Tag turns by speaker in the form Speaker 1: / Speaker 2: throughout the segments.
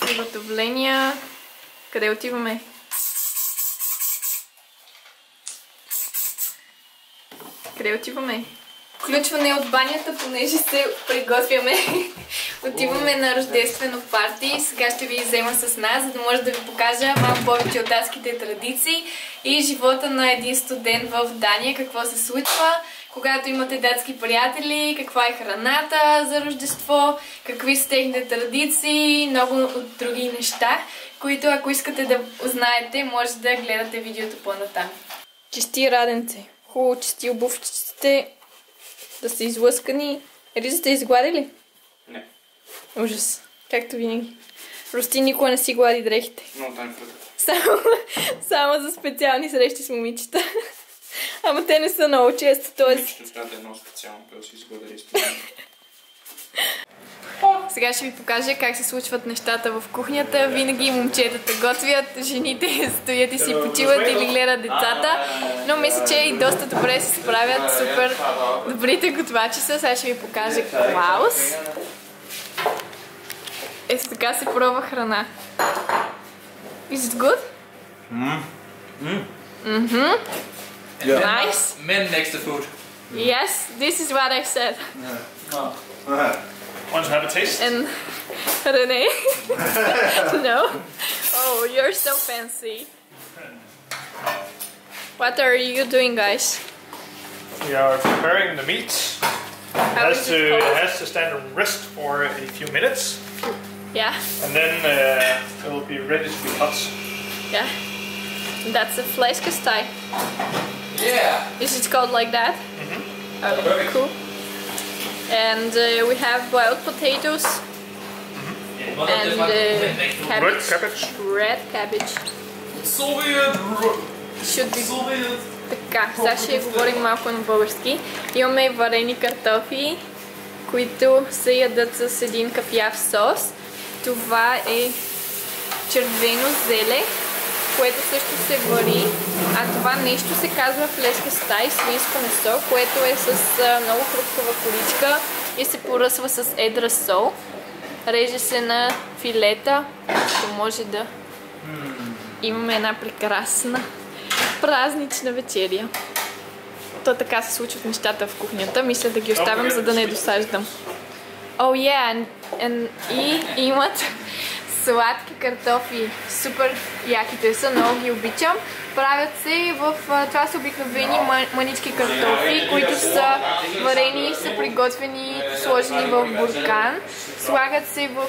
Speaker 1: Приготовления. Къде отиваме? Къде отиваме? Включване от банята, понеже се приготвяме. Отиваме на рождествено парти. Сега ще ви взема с нас, за да може да ви покажа малко повече от датските традиции и живота на един студент в Дания, какво се случва, когато имате датски приятели, каква е храната за Рождество, какви са техните традиции, много от други неща, които ако искате да узнаете, може да гледате видеото по-натам. Чисти раденце. Хубаво чисти обувчиците да са излъскани. Ризата изгладили?
Speaker 2: Не.
Speaker 1: Ужас. Както винаги. Рости никога не си глади дрехите.
Speaker 2: Много фръката.
Speaker 1: Само, само за специални срещи с момичета. Ама те не са много често, т.е.
Speaker 2: Момичето трябва да е много специално, да си изгладали специално.
Speaker 1: Сега ще ви покажа как се случват нещата в кухнята. Винаги момчетата готвят, жените стоят и си почиват или гледат децата. Но мисля, че и доста добре се справят. Супер добрите готвачи са. Сега ще ви покажа Клаус. Ето така се пробва храна. Is it good?
Speaker 3: Yeah.
Speaker 1: Nice.
Speaker 3: Men next to food.
Speaker 1: Yes, this is what I said.
Speaker 4: Want to have a taste?
Speaker 1: And Rene? no? Oh, you're so fancy. What are you doing, guys?
Speaker 4: We are preparing the meat.
Speaker 1: How
Speaker 4: It has to
Speaker 1: it
Speaker 4: it has to stand and rest for a few minutes,
Speaker 1: Yeah,
Speaker 4: and then uh, it will be ready to be cut.
Speaker 1: yeah. That's a fläskesteg.
Speaker 3: Yeah.
Speaker 1: Is it called like that? Mm-hmm. Okay, cool. And uh, we have boiled potatoes and uh,
Speaker 4: Red
Speaker 1: cabbage.
Speaker 4: cabbage.
Speaker 1: Red cabbage.
Speaker 3: Soviet.
Speaker 1: Should be
Speaker 3: Soviet.
Speaker 1: Така, сега ще говорим малко на български. Имаме варени картофи, които се ядат с един кафяв сос. Това е червено зеле, което също се вари. А това нещо се казва флеска стай, свинско месо, което е с много хрупкава количка и се поръсва с едра сол. Реже се на филета, като може да имаме една прекрасна празнична вечеря. То така се случват нещата в кухнята. Мисля да ги оставям, за да не досаждам. Oh yeah, and, and и имат сладки картофи. Супер яките са, много ги обичам. Правят се в... Това са обикновени мънички картофи, които са варени, са приготвени, сложени в буркан. Слагат се в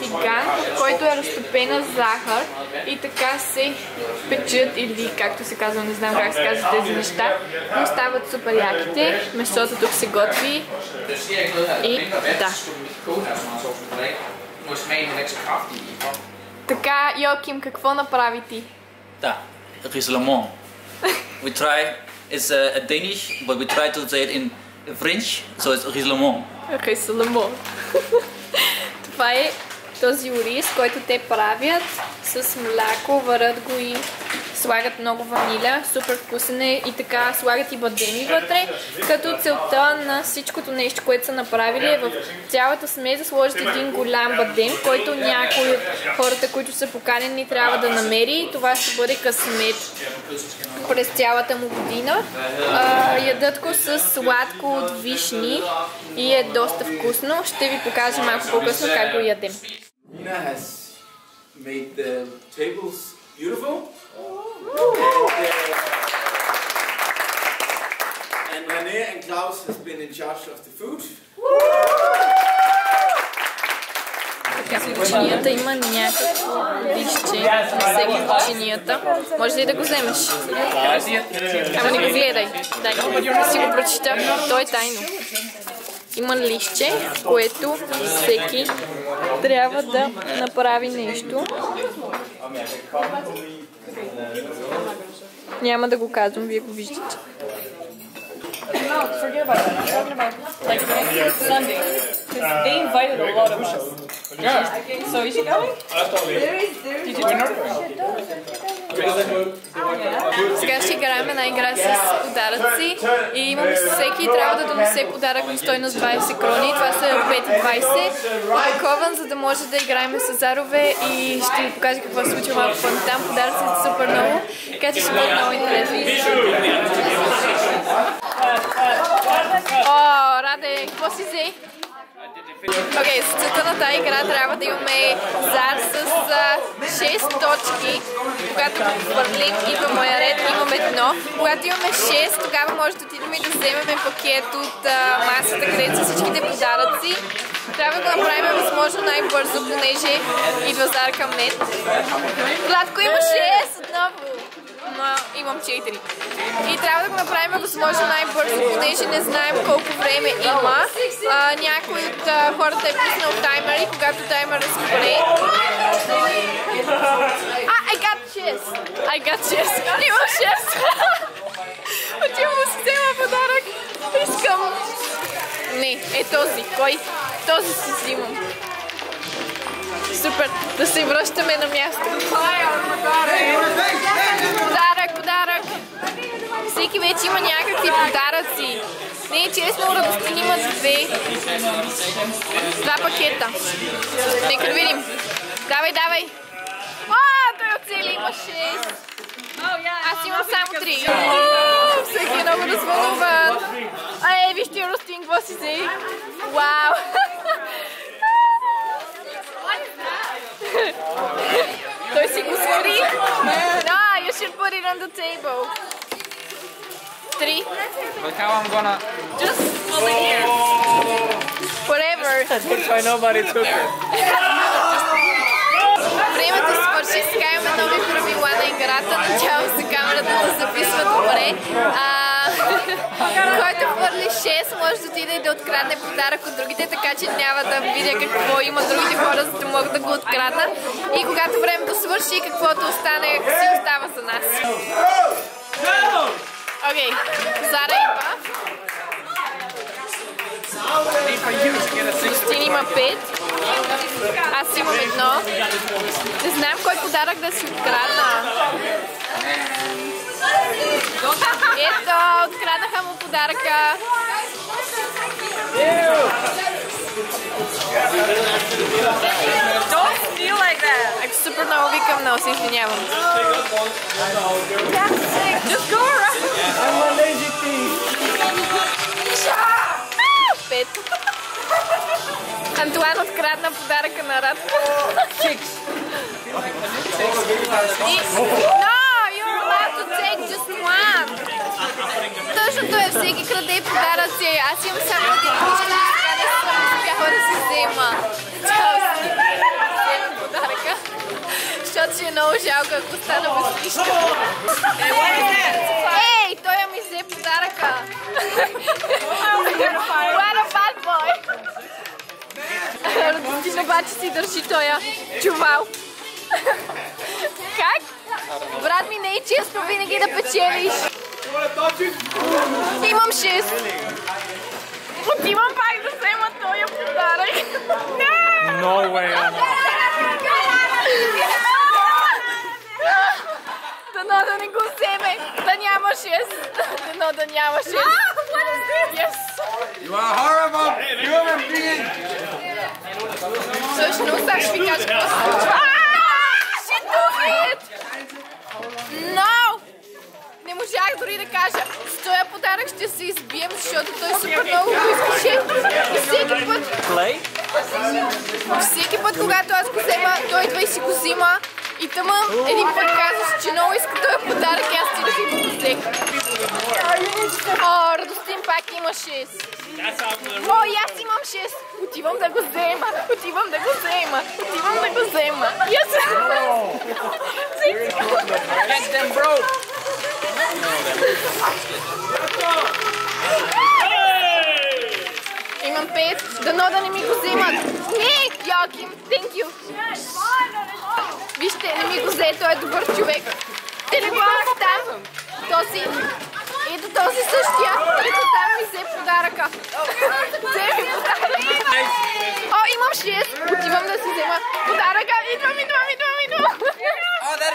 Speaker 1: тиган, който е разтопена захар и така се печат или както се казва, не знам как се казват тези неща, но стават супер яките. Месото тук се готви
Speaker 3: Der sker er er.
Speaker 1: Така, Йоким, какво направи ти?
Speaker 5: Da, Rizlamon. we try, it's a, a Danish, but we try to say it in French, so it's.
Speaker 1: Окей, Соломон. Това е този ориз, който те правят с мляко, варят го и слагат много ваниля, супер вкусен е и така слагат и бадеми вътре, като целта на всичкото нещо, което са направили е в цялата смес да сложат един голям бадем, който някой от хората, които са поканени, трябва да намери и това ще бъде късмет през цялата му година. А, ядат го с сладко от вишни и е доста вкусно. Ще ви покажа малко по-късно как го ядем.
Speaker 6: Nina has made the tables beautiful. And René and Klaus has been in charge of the food.
Speaker 1: Така, в чинията има някакво лище на всеки в чинията. Може ли да го вземеш? Ама не го гледай. Дай да си го прочита. То е тайно. Има лище, което всеки трябва да направи нещо. Няма да го казвам, вие го виждате.
Speaker 7: No, forget about that. I'm talking about like next Sunday. Because they invited a lot of us. Yeah. So is she going? Did you talk to her?
Speaker 1: Сега ще играем една игра с подаръци и имам всеки трябва да донесе подарък на стойност 20 крони. Това са 5,20. Опакован, за да може да играем с зарове и ще ви покажа какво се случва малко по-натам. Подаръците са супер много, така че ще бъде много интересно. О, Раде, какво си взе? Окей, с целта на тази игра трябва да имаме зар с а, 6 точки. Когато го хвърлим, идва моя ред, имам едно. Когато имаме 6, тогава може да отидем и да вземем пакет от а, масата, където са всичките подаръци. Трябва да направим възможно най-бързо, понеже идва зар към мен. Гладко има 6 отново! Но имам 4. И трябва да го направим възможно най-бързо, понеже не знаем колко време има. А, някой от а, хората е пуснал таймер и когато таймер спре... А, I got 6! I got 6! Имам 6! Отивам да си взема подарък. Искам... Не, е този. Кой? Този си взимам. Супер, да се връщаме на място. Подарък. Всеки вече има някакви подаръци. Не е честно, радостин има две. Два пакета. Нека да видим. Давай, давай. А, той оцели има 6. Аз имам само 3. О, Всеки е много развълнуван. Ай, вижте, Ростин, какво си взе? Вау! Той си го свари. No, you should put it on the table. Three.
Speaker 3: Look how I'm gonna.
Speaker 1: Just hold it here. Whatever.
Speaker 4: That's why nobody took it.
Speaker 1: Времето свърши, сега имаме нови правила на играта. Надявам се камерата да записва добре. А, който хвърли 6, може да отиде и да открадне подарък от другите, така че няма да видя какво има другите хора, за да могат да го откраднат. И когато времето свърши, каквото остане, си остава за нас. Окей, Зара идва. Justин има 5. Аз имам едно. Не знам кой подарък да си открадна. Ето, откраднаха му подаръка.
Speaker 7: Don't feel like that.
Speaker 1: Ако супер много викам, много се извинявам.
Speaker 7: Just go around.
Speaker 1: Пет. Антуан открадна подаръка на Рад. И... No, you're allowed to take just one. Тъжното е всеки краде подаръци. Аз имам само един да си взема. Подаръка. Защото ще е много жалко, ако стана без книжка. Ей, той ми взе подаръка. What a bad boy. Родителин обаче си държи тоя чувал. Как? Брат ми не е честно винаги да печелиш. Имам 6. Отивам пак да взема тоя подарък. Не!
Speaker 4: No way, Anna.
Speaker 1: Дано да не го вземе. Да няма 6. Дано да няма 6. Yes.
Speaker 6: You are horrible human being!
Speaker 1: Всъщност, аз ще ви кажа какво се случва. Ааа! She took it! No! Не можах дори да кажа. С този подарък ще се избием, защото той супер много го искаше. И всеки път,
Speaker 5: Play?
Speaker 1: Всеки път, когато аз го взема, той идва и си го взима. И тъма един път казваш, че много иска този подарък и аз стигнах и го взех. О, Радостин пак има 6. О, и аз имам 6. Отивам да го взема. Отивам да го взема. Отивам да го взема. Yes.
Speaker 3: Get them broke.
Speaker 1: Имам 5. Дано да не ми го вземат. Не, Йоким, thank you. Вижте, не ми го взе, той е добър човек. Телефонът там. Този. Ето този същия. Ето там ми взе подаръка. Взе ми подаръка. О, имам 6. Отивам да си взема подаръка. Идвам, идвам, идвам, идвам.
Speaker 3: Oh, that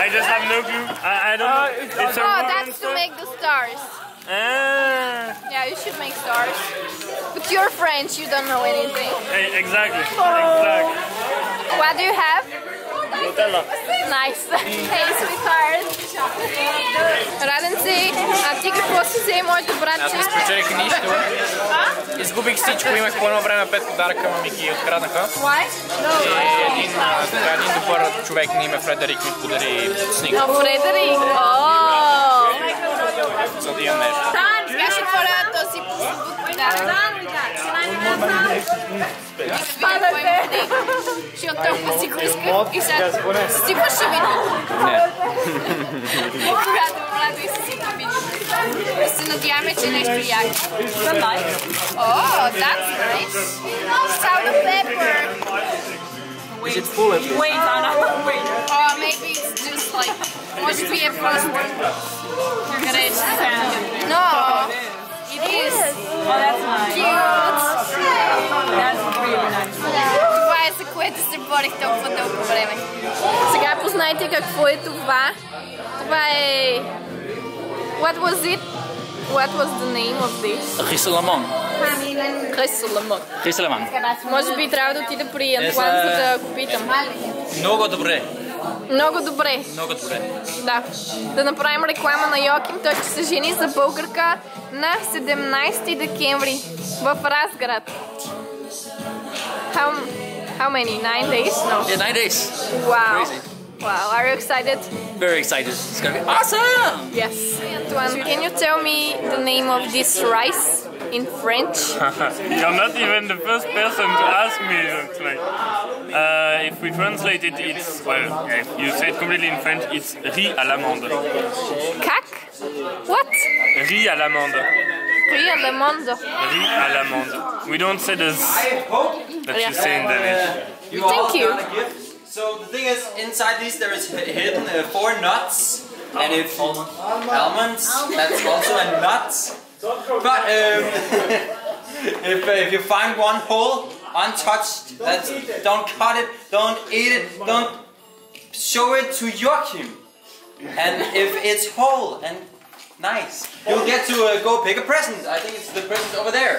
Speaker 1: I
Speaker 4: just have no clue. I, I don't know. It's a
Speaker 1: Oh,
Speaker 4: round
Speaker 1: that's to make the stars.
Speaker 4: Ah,
Speaker 1: Yeah, you should make stars. But you're French, you don't know anything.
Speaker 4: eh, exactly. Exactly.
Speaker 1: What do you have?
Speaker 4: Nutella.
Speaker 1: Nice. Hey, sweetheart. Раден си, а ти какво си взе, моето
Speaker 3: Аз
Speaker 1: братче?
Speaker 3: не спечелих нищо. Изгубих всичко, имах по едно време пет подаръка, ма ми ги откраднаха.
Speaker 1: Why?
Speaker 3: И един, а, така, един добър човек на име Фредерик ми подари сник,
Speaker 1: Фредерик. О!
Speaker 3: за да имам нещо.
Speaker 1: Сега ще отворя този подарък. Падате! Защото толкова си го исках и сега сипваш ли вино?
Speaker 3: Не.
Speaker 1: Когато Владо изсипа вино. Да се надяваме, че нещо яко. О, that's nice. Salt and pepper.
Speaker 3: Is it full of
Speaker 7: Wait, Anna, wait.
Speaker 1: Oh, maybe it's just like, може би е просто грешка. No, is
Speaker 7: Oh, that's nice.
Speaker 1: cute.
Speaker 7: That's really nice.
Speaker 1: Това е за което се борих толкова дълго време. Сега познайте какво е това. Това е... What was it? What was the name of this?
Speaker 5: Risalamon.
Speaker 1: Кресоламон.
Speaker 5: Risalamon.
Speaker 1: Може би трябва да отида при Антуан, за да го питам.
Speaker 5: Много добре.
Speaker 1: Много добре.
Speaker 5: Много добре.
Speaker 1: Да. Да направим реклама на Йоким. Той ще се жени за българка на 17 декември в Разград. How, how many? Nine days? No.
Speaker 5: Yeah, nine days.
Speaker 1: Wow.
Speaker 5: Crazy.
Speaker 1: Wow. Are you excited?
Speaker 5: Very excited. It's gonna be awesome.
Speaker 1: Yes. Antoine, can you tell me the name of this rice in French?
Speaker 4: You're not even the first person to ask me. It's like, uh, if we translate it, it's well. If you say it completely in French, it's riz à l'amande.
Speaker 1: Cac? What?
Speaker 4: Riz à l'amande.
Speaker 1: Ria le mondo.
Speaker 4: Riz à l'amande. We don't say the z that you say in Danish.
Speaker 1: Thank you.
Speaker 8: So the thing is, inside these there is hidden uh, four nuts, and if almonds, that's also a nut. But um, if uh, if you find one whole, untouched, that's don't cut it, don't eat it, don't show it to Joachim. And if it's whole and nice, you'll get to uh, go pick a present. I think it's the present over there.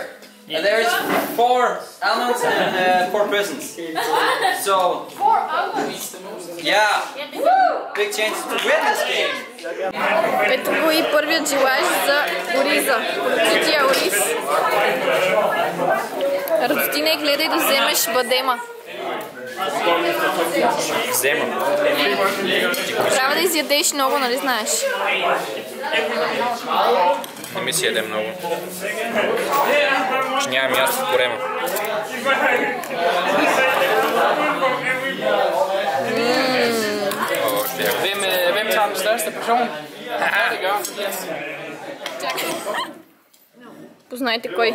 Speaker 8: And there's four almonds and uh, four presents. So
Speaker 1: Four almonds.
Speaker 8: yeah, big chances to win this game.
Speaker 1: Ето го и първият желаж за ориза. Прочития ориз. Радостина и гледай да вземеш бадема.
Speaker 3: Взема.
Speaker 1: Трябва да изядеш много, нали знаеш?
Speaker 3: Не ми си яде много. Че няма място в корема. Hvem, hvem tager den største portion? Ja, det gør.
Speaker 1: Познайте кой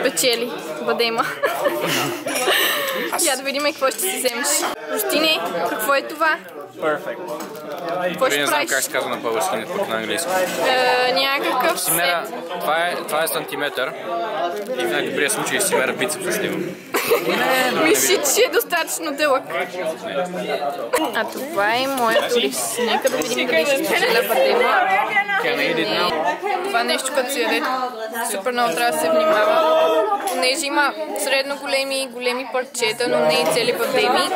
Speaker 1: спечели бадема. Я да видим какво ще си вземеш. Рустине, какво е това? Какво
Speaker 3: Дори
Speaker 1: ще
Speaker 3: не знам как се казва на български, не пък на английски.
Speaker 1: Е, някакъв
Speaker 3: Симера, това е, това е сантиметър. И в най-добрия случай Симера бицепса снимам.
Speaker 1: Мисля, че е достатъчно дълъг. А това е моят ориз. Нека да видим дали ще спечеля. Не. Това нещо, като се яде, супер много трябва да се внимава. Понеже има средно големи и големи парчета, но не и цели бадеми.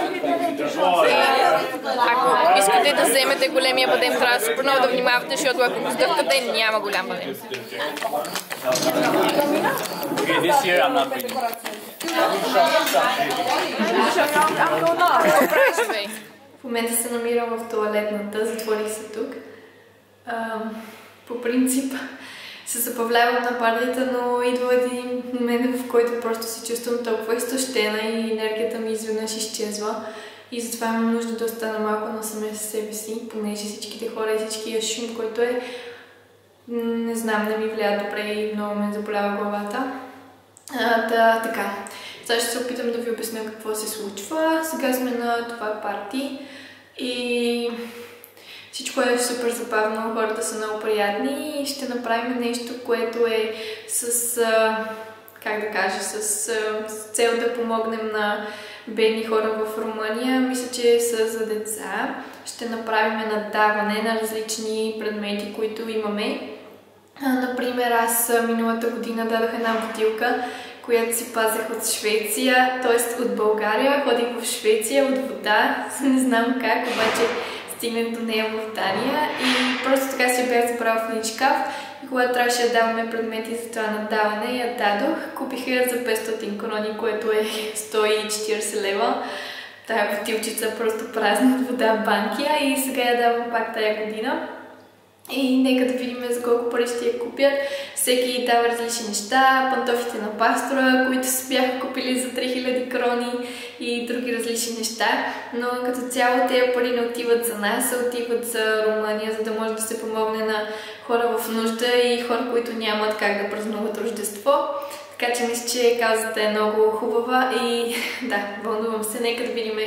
Speaker 1: Ако искате да вземете големия бадем, трябва супер много да внимавате, защото ако го сдъвкате, няма голям бадем. Какво правиш, бе?
Speaker 9: В момента се намирам в туалетната, затворих се тук. По принцип се забавлявам на парите, но идва един момент, в който просто се чувствам толкова изтощена и енергията ми изведнъж изчезва.
Speaker 1: и затова имам нужда да остана малко насаме с себе си, понеже всичките хора и всичкия шум, който е, не знам, не ми влияе добре и много ме заболява главата. А, да, така. Сега ще се опитам да ви обясня какво се случва. Сега сме на това парти и всичко е супер забавно, хората са много приятни и ще направим нещо, което е с, как да кажа, с, с цел да помогнем на бедни хора в Румъния. Мисля, че са за деца. Ще направим надаване на различни предмети, които имаме. Например, аз миналата година дадох една бутилка, която си пазех от Швеция, т.е. от България. Ходих в Швеция от вода, не знам как, обаче стигнах до нея в Дания и просто така си бях забрал в един шкаф и когато трябваше да даваме предмети за това надаване, я дадох. Купих я за 500 крони, което е 140 лева. Тая бутилчица просто празна от вода банкия и сега я давам пак тая година. И нека да видим за колко пари ще я купят. Всеки дава различни неща, пантофите на пастора, които се бяха купили за 3000 крони и други различни неща. Но като цяло тези пари не отиват за нас, а отиват за Румъния, за да може да се помогне на хора в нужда и хора, които нямат как да празнуват Рождество. Така че мисля, че казата е много хубава и да, вълнувам се. Нека да видим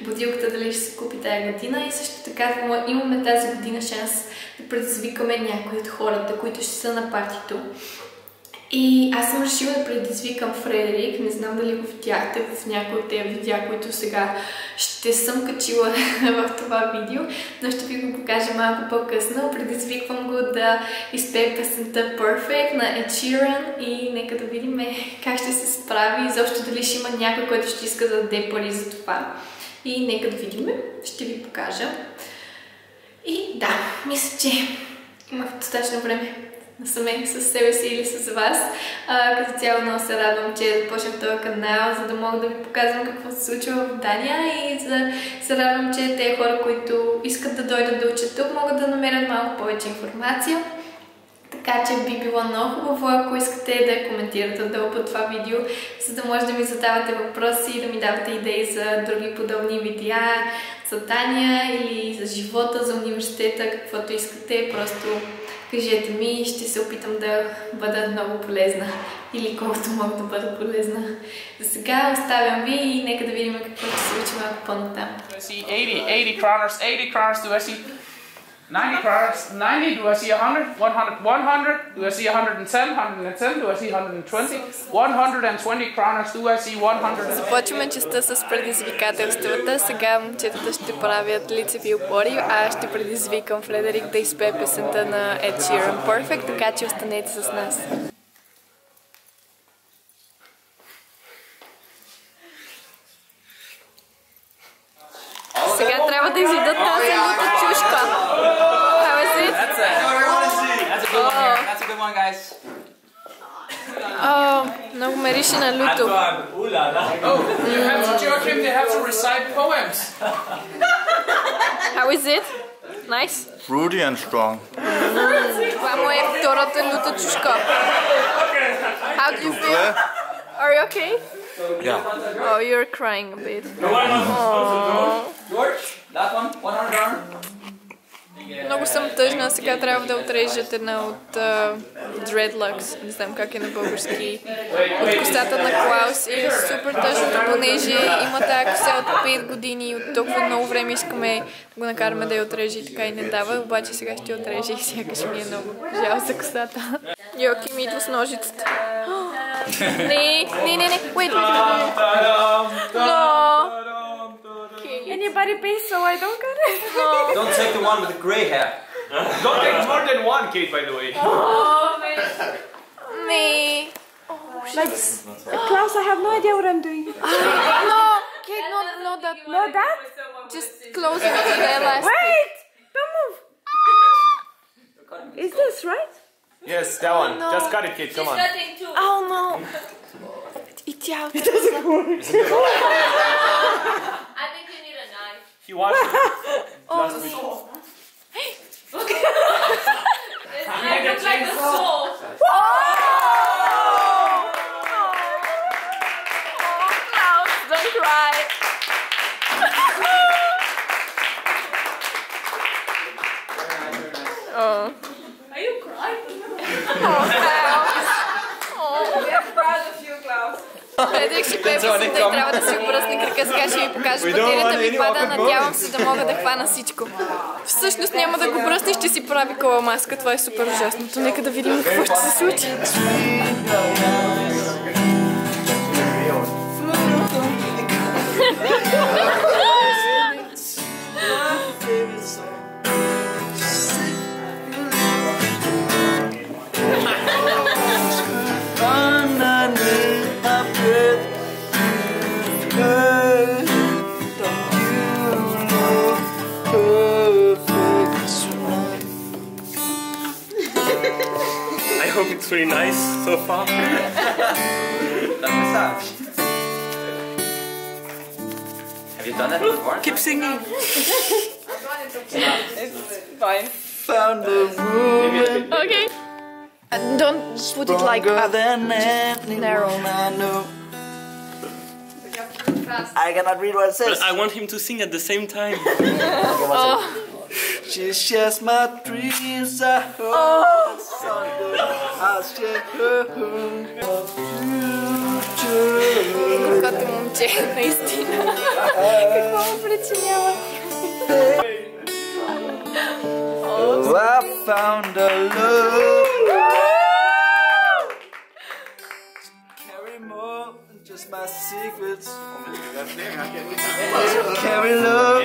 Speaker 1: бутилката дали ще се купи тази година и също така имаме тази година шанс да предизвикаме някои от хората, които ще са на партито. И аз съм решила да предизвикам Фредерик. Не знам дали го видяхте в някои от тези видеа, които сега ще съм качила в това видео, но ще ви го покажа малко по-късно. Предизвиквам го да изпее песента Perfect на Ed Sheeran и нека да видим как ще се справи и защо дали ще има някой, който ще иска да даде пари за това. И нека да видим. Ще ви покажа. И да, мисля, че имах достатъчно време насаме с себе си или с вас. Като цяло много се радвам, че започнах този канал, за да мога да ви показвам какво се случва в Дания и за се радвам, че те хора, които искат да дойдат да учат тук, могат да намерят малко повече информация. Така че би било много хубаво, ако искате да коментирате отдолу по това видео, за да може да ми задавате въпроси и да ми давате идеи за други подобни видеа, за Дания или за живота, за университета, каквото искате. Просто кажете ми и ще се опитам да бъда много полезна или колкото мога да бъда полезна. За сега оставям ви и нека да видим какво ще се случи малко по-натам.
Speaker 9: Do I see 80, 80 kroners, 80 kroners, 90 kroners, 90, do I see 100, 100, 100, do I see 110, 110, do I see 120, 120 kroners, do I see 100.
Speaker 5: Започваме частта с предизвикателствата. Сега момчетата ще правят лицеви опори, а аз ще предизвикам Фредерик да изпее песента на Ed Sheeran Perfect, така че останете с нас. Сега трябва да изядат тази О, много мирише на люто.
Speaker 9: Oh, you have to, Joachim, they have to recite poems.
Speaker 5: How is it? Nice?
Speaker 10: Fruity and strong.
Speaker 5: Това му е втората люта чушка. How do you feel? Are you okay?
Speaker 10: Yeah.
Speaker 5: Oh, you're crying a bit.
Speaker 8: George, last one. 100 kroners.
Speaker 5: Много съм тъжна, сега трябва да отрежат една от uh, dreadlocks, не знам как е на български, от косата на Клаус и е супер тъжното, понеже има тази коса от 5 години и от толкова много време искаме да го накараме да я отрежи и така и не дава, обаче сега ще отрежи и сякаш ми е много жал за косата. Йоки ми идва с ножицата. Не, не, не, не, wait, wait, wait, wait. No. Okay.
Speaker 7: Anybody pay so I don't get it?
Speaker 5: No.
Speaker 8: Don't take the one with the gray hair.
Speaker 11: Don't take more than one, Kate, by the way.
Speaker 5: Oh, me.
Speaker 7: Oh, like, Klaus, I have no idea what I'm doing.
Speaker 5: No, Kate, no, no, that.
Speaker 7: No, that?
Speaker 5: Just close it to the elastic.
Speaker 7: Wait! Don't move! Is this right?
Speaker 11: Yes, that one.
Speaker 5: no.
Speaker 11: Just cut it, Kate. Come on.
Speaker 5: Oh no.
Speaker 11: You watch
Speaker 5: oh, the
Speaker 11: Last. Hey!
Speaker 5: Look! it's like the soul. Oh!
Speaker 1: Имаше пепси, да и трябва да си обръсне крака, сега ще ви покажа пътелята ми пада, надявам се да мога да хвана всичко. Всъщност няма да го бръсне, ще си прави кола маска, това е супер ужасното. Нека да видим какво ще се случи.
Speaker 12: Underneath
Speaker 4: I hope it's really nice so far.
Speaker 8: Have you done that before?
Speaker 12: Keep singing.
Speaker 7: Fine.
Speaker 12: Found a woman
Speaker 1: Okay. Uh, Don't put it like
Speaker 12: stronger
Speaker 1: up.
Speaker 12: than anyone
Speaker 1: narrow.
Speaker 12: I know. I cannot read what it says.
Speaker 4: But I want him to sing at the same time.
Speaker 1: Oh.
Speaker 12: She shares my dreams. I hope someday I'll share her home.
Speaker 1: Горкото момче, наистина. Какво му причинява?
Speaker 12: Oh, I found a love. Carry more than just my secrets. To carry love.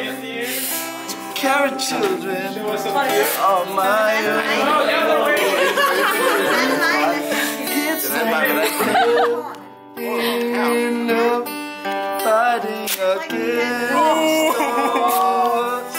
Speaker 12: Carry children of my own. Kids end up fighting against us.